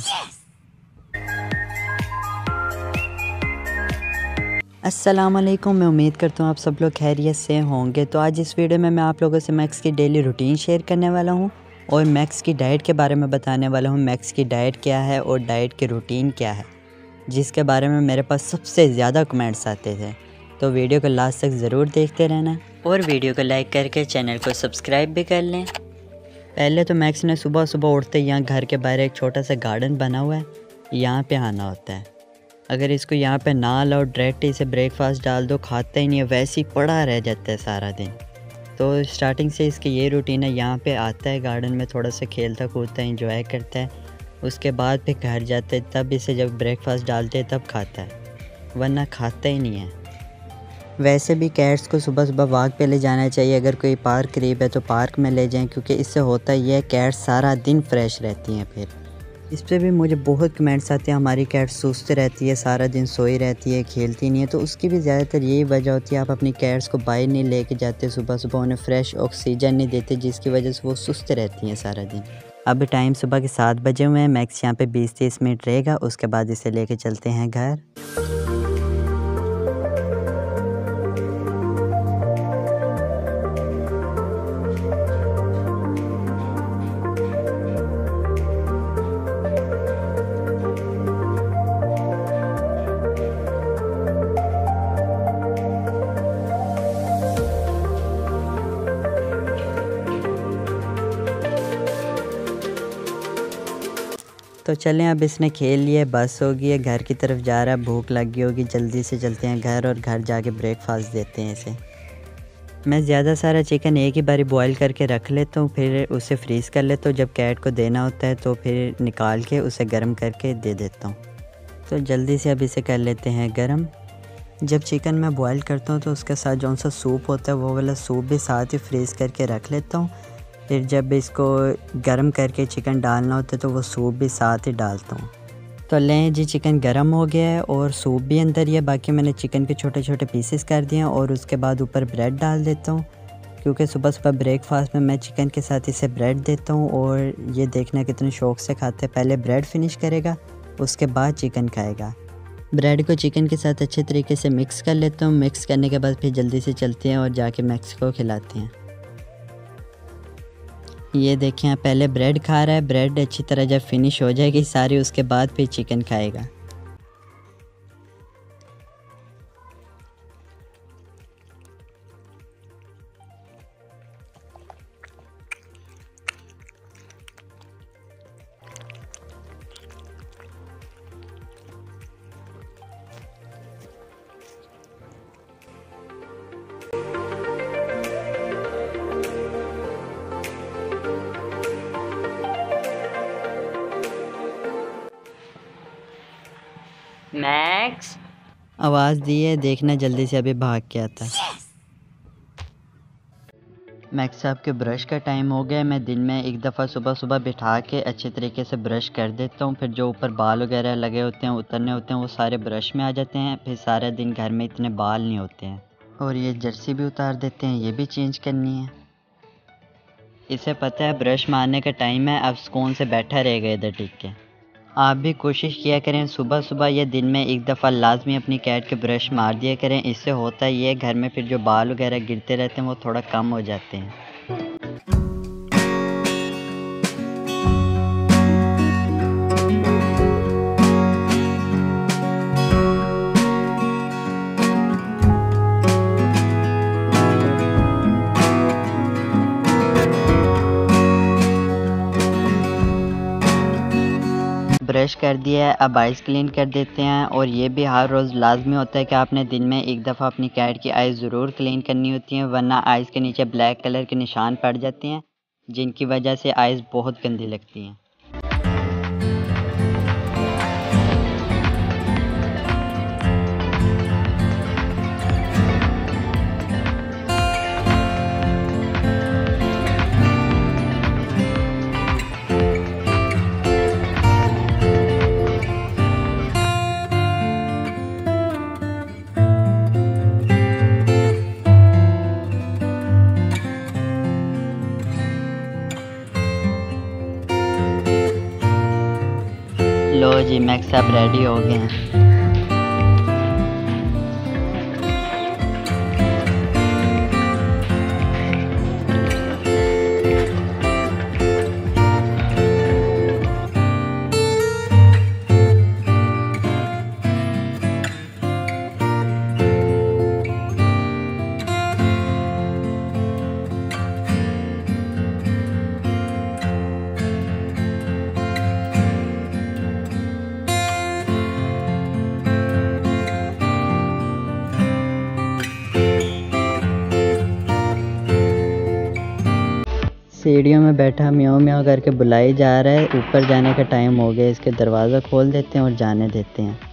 है असलकुम मैं उम्मीद करता हूँ आप सब लोग खैरियत से होंगे। तो आज इस वीडियो में मैं आप लोगों से मैक्स की डेली रूटीन शेयर करने वाला हूँ और मैक्स की डाइट के बारे में बताने वाला हूँ। मैक्स की डाइट क्या है और डाइट की रूटीन क्या है, जिसके बारे में मेरे पास सबसे ज़्यादा कमेंट्स आते थे। तो वीडियो को लास्ट तक ज़रूर देखते रहना और वीडियो को लाइक करके चैनल को सब्सक्राइब भी कर लें। पहले तो मैक्स ने सुबह सुबह उठते यहाँ घर के बाहर एक छोटा सा गार्डन बना हुआ है। यहाँ पे आना होता है। अगर इसको यहाँ पे ना लाओ डायरेक्ट इसे ब्रेकफास्ट डाल दो, खाता ही नहीं है, वैसे ही पड़ा रह जाता है सारा दिन। तो स्टार्टिंग से इसकी ये रूटीन है, यहाँ पे आता है गार्डन में थोड़ा सा खेलता, कूदता है इंजॉय करता है। उसके बाद फिर घर जाते तब इसे जब ब्रेकफास्ट डालते तब खाता है। वरना खाता ही नहीं है। वैसे भी कैट्स को सुबह सुबह वाक पे ले जाना चाहिए। अगर कोई पार्क करीब है तो पार्क में ले जाएँ, क्योंकि इससे होता ही है कैट्स सारा दिन फ्रेश रहती हैं फिर। इस पर भी मुझे बहुत कमेंट्स आते हैं, हमारी कैट सुस्त रहती है, सारा दिन सोई रहती है, खेलती नहीं है। तो उसकी भी ज़्यादातर यही वजह होती है, आप अपनी कैट्स को बाहर नहीं लेके जाते, सुबह सुबह उन्हें फ्रेश ऑक्सीजन नहीं देते, जिसकी वजह से वो सुस्त रहती हैं सारा दिन। अब टाइम सुबह के सात बजे हुए हैं मैक्स यहाँ पे बीस तीस मिनट रहेगा, उसके बाद इसे लेके चलते हैं घर। तो चलें, अब इसने खेल लिया, बस होगी है, घर की तरफ़ जा रहा है भूख लग गई होगी, जल्दी से चलते हैं घर और घर जाके ब्रेकफास्ट देते हैं इसे। मैं ज़्यादा सारा चिकन एक ही बारी बॉईल करके रख लेता हूँ, फिर उसे फ्रीज़ कर लेता हूँ, जब कैट को देना होता है तो फिर निकाल के उसे गर्म करके दे देता हूँ। तो जल्दी से अब इसे कर लेते हैं गर्म। जब चिकन मैं बॉईल करता हूँ तो उसके साथ जो सा सूप होता है, वो वाला सूप भी साथ ही फ्रीज़ करके रख लेता हूँ। फिर जब इसको गर्म करके चिकन डालना होता है तो वो सूप भी साथ ही डालता हूँ। तो लें जी, चिकन गर्म हो गया है और सूप भी अंदर ही है। बाकी मैंने चिकन के छोटे छोटे पीसेस कर दिए हैं और उसके बाद ऊपर ब्रेड डाल देता हूँ। क्योंकि सुबह सुबह ब्रेकफास्ट में मैं चिकन के साथ इसे ब्रेड देता हूँ और ये देखना कितने शौक से खाते हैं। पहले ब्रेड फिनिश करेगा, उसके बाद चिकन खाएगा। ब्रेड को चिकन के साथ अच्छे तरीके से मिक्स कर लेता हूँ। मिक्स करने के बाद फिर जल्दी से चलते हैं और जाके मैक्स को खिलाते हैं। ये देखें, पहले ब्रेड खा रहा है ब्रेड अच्छी तरह जब फिनिश हो जाएगी, सारी उसके बाद फिर चिकन खाएगा। मैक्स आवाज़ दी है देखना जल्दी से अभी भाग के आता है। मैक्स साहब के ब्रश का टाइम हो गया मैं दिन में एक दफ़ा सुबह सुबह बिठा के अच्छे तरीके से ब्रश कर देता हूँ फिर जो ऊपर बाल वगैरह लगे होते हैं उतरने होते हैं वो सारे ब्रश में आ जाते हैं फिर सारे दिन घर में इतने बाल नहीं होते हैं। और ये जर्सी भी उतार देते हैं ये भी चेंज करनी है। इसे पता है ब्रश मारने का टाइम है अब सुकून से बैठा रहेगा इधर टिक के? आप भी कोशिश किया करें सुबह सुबह या दिन में एक दफ़ा लाजमी अपनी कैट के ब्रश मार दिया करें। इससे होता ये घर में फिर जो बाल वगैरह गिरते रहते हैं, वो थोड़ा कम हो जाते हैं। ब्रश कर दिया है, अब आइज़ क्लीन कर देते हैं और ये भी हर रोज़ लाजमी होता है कि आपने दिन में एक दफ़ा अपनी कैट की आइज़ ज़रूर क्लीन करनी होती हैं, वरना आइज़ के नीचे ब्लैक कलर के निशान पड़ जाते हैं, जिनकी वजह से आइज़ बहुत गंदी लगती हैं। जी मैक्स आप रेडी हो गए हैं। सीढ़ियों में बैठा म्याओ म्याओ करके बुलाई जा रहा है। ऊपर जाने का टाइम हो गया, इसके दरवाज़ा खोल देते हैं और जाने देते हैं।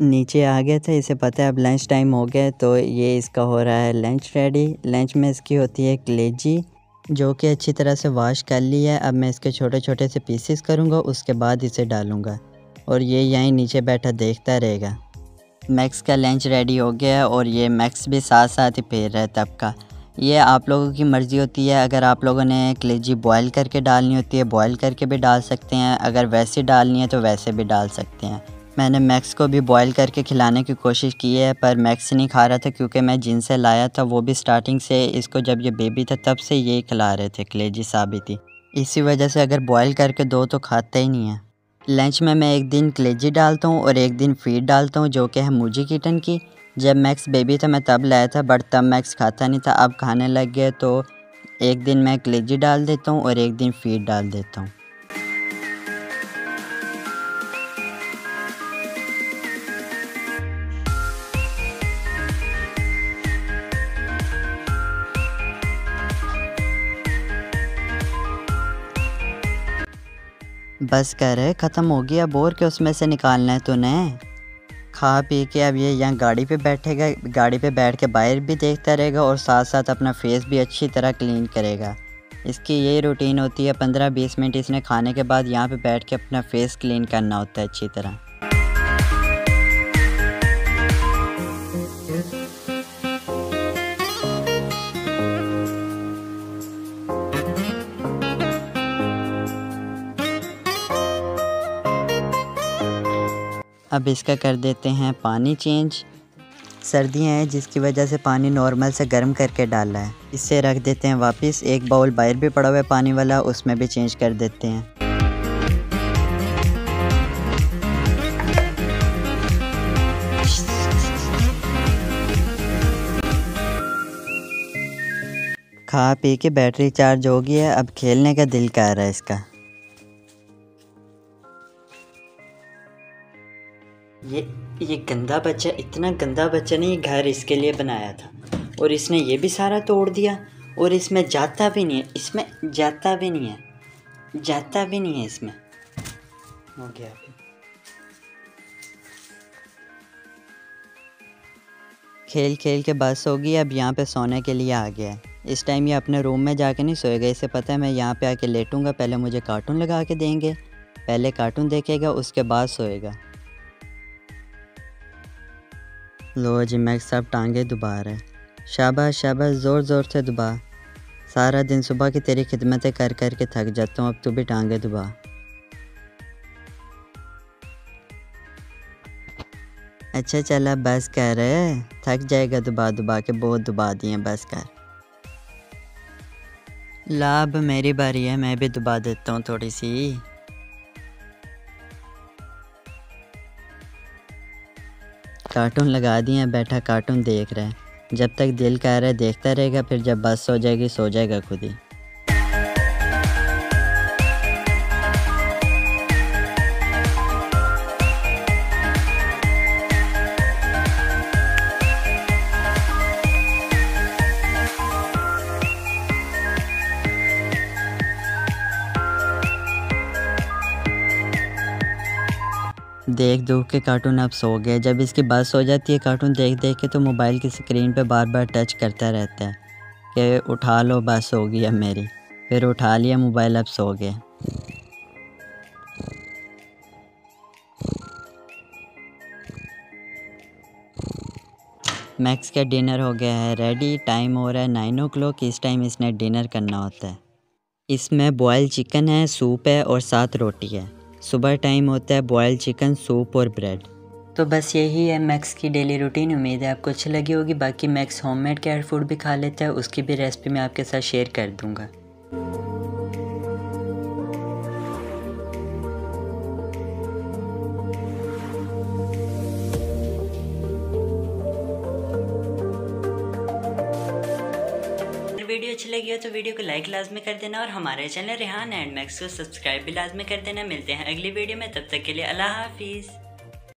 नीचे आ गया था, इसे पता है अब लंच टाइम हो गया तो ये इसका हो रहा है लंच रेडी लंच में इसकी होती है कलेजी जो कि अच्छी तरह से वॉश कर ली है. अब मैं इसके छोटे छोटे से पीसेस करूँगा, उसके बाद इसे डालूँगा। और ये यहीं नीचे बैठा देखता रहेगा। मैक्स का लंच रेडी हो गया है और ये मैक्स भी साथ साथ ही फेर रहा है तब का। ये आप लोगों की मर्ज़ी होती है, अगर आप लोगों ने कलेजी बॉयल करके डालनी होती है बॉयल करके भी डाल सकते हैं, अगर वैसे डालनी है तो वैसे भी डाल सकते हैं। मैंने मैक्स को भी बॉयल करके खिलाने की कोशिश की है, पर मैक्स नहीं खा रहा था क्योंकि मैं जिनसे लाया था, वो भी स्टार्टिंग से। इसको जब ये बेबी था, तब से यही खिला रहे थे कलेजी साबित ही इसी वजह से अगर बॉयल करके दो तो खाता ही नहीं है। लंच में मैं एक दिन कलेजी डालता हूँ और एक दिन फ़ीड डालता हूँ, जो कि है मुझी किटन की। जब मैक्स बेबी था, मैं तब लाया था बट तब मैक्स खाता नहीं था। अब खाने लग गया तो एक दिन मैं कलेजी डाल देता हूँ और एक दिन फ़ीड डाल देता हूँ। बस कर, ख़त्म हो गया बोर के उसमें से निकालना है तूने? खा पी के अब ये यहाँ गाड़ी पे बैठेगा, गाड़ी पे बैठ के बाहर भी देखता रहेगा और साथ साथ अपना फेस भी अच्छी तरह क्लीन करेगा। इसकी यही रूटीन होती है, पंद्रह बीस मिनट इसने खाने के बाद यहाँ पे बैठ के अपना फेस क्लीन करना होता है अच्छी तरह। अब इसका कर देते हैं पानी चेंज। सर्दियाँ हैं, जिसकी वजह से पानी नॉर्मल से गर्म करके डाला है। इसे रख देते हैं वापस, एक बाउल बाहर भी पड़ा हुआ है पानी वाला, उसमें भी चेंज कर देते हैं। खा पी के बैटरी चार्ज हो गई है, अब खेलने का दिल कर रहा है इसका। ये ये गंदा बच्चा, इतना गंदा बच्चा ने ये घर इसके लिए बनाया था। और इसने ये भी सारा तोड़ दिया, और इसमें जाता भी नहीं है, इसमें जाता भी नहीं है, जाता भी नहीं है इसमें। हो गया खेल खेल के बस होगी, अब यहाँ पे सोने के लिए आ गया है। इस टाइम ये अपने रूम में जाके नहीं सोएगा, इसे पता है मैं यहाँ पे आके लेटूँगा, पहले मुझे कार्टून लगा के देंगे, पहले कार्टून देखेगा, उसके बाद सोएगा। लो जी मैक्स साहब टांगे दुबा रहे शाबाश शाबाश, ज़ोर ज़ोर से दुबा। सारा दिन सुबह की तेरी खिदमतें कर कर के थक जाता हूँ, अब तू भी टांगे दुबा। अच्छा चला बस कर। थक जाएगा दुबा दुबा के बहुत दुबा दिए बस कर। लाभ मेरी बारी है, मैं भी दुबा देता हूँ थोड़ी सी। कार्टून लगा दिए बैठा कार्टून देख रहा है। जब तक दिल कह रहा है, देखता रहेगा, फिर जब बस सो जाएगी, सो जाएगा खुद ही। देख दूख के कार्टून अब सो गए। जब इसकी बस हो जाती है कार्टून देख देख के तो मोबाइल की स्क्रीन पे बार बार टच करता रहता है कि उठा लो, बस हो गई अब मेरी। फिर उठा लिया मोबाइल अब सो गए मैक्स का डिनर हो गया है। रेडी टाइम हो रहा है नाइन ओ क्लॉक इस टाइम इसने डिनर करना होता है। इसमें बॉयल चिकन है सूप है और साथ रोटी है। सुबह टाइम होता है बॉयल चिकन, सूप और ब्रेड। तो बस यही है, मैक्स की डेली रूटीन। उम्मीद है आपको अच्छी लगी होगी। बाकी मैक्स होममेड कैट फ़ूड भी खा लेता है, उसकी भी रेसिपी मैं आपके साथ शेयर कर दूँगा। अच्छी लगी हो तो वीडियो को लाइक लाजमी कर देना और हमारे चैनल रिहान एंड मैक्स को सब्सक्राइब भी लाजमी कर देना। मिलते हैं अगली वीडियो में, तब तक के लिए अल्लाह हाफिज़।